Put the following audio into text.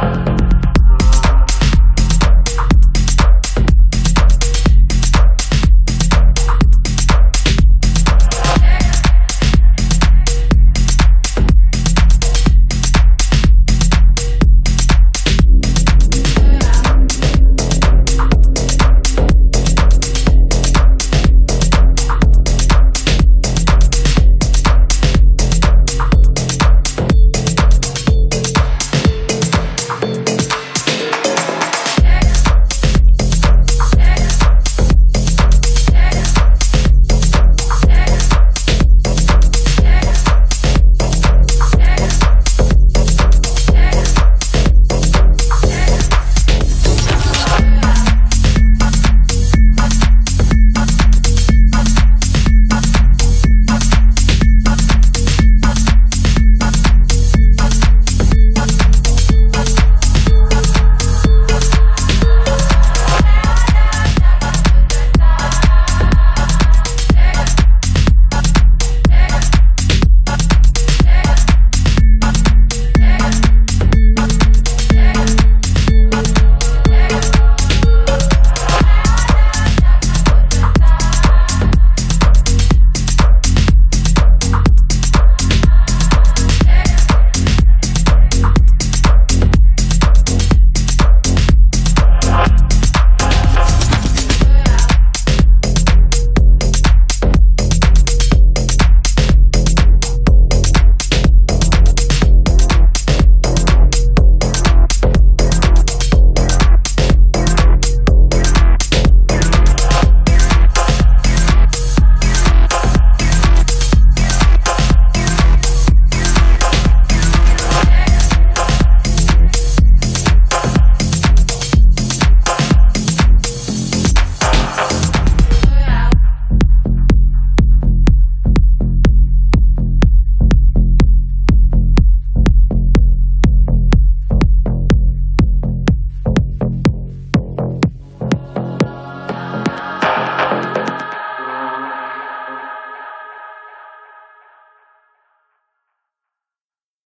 Bye.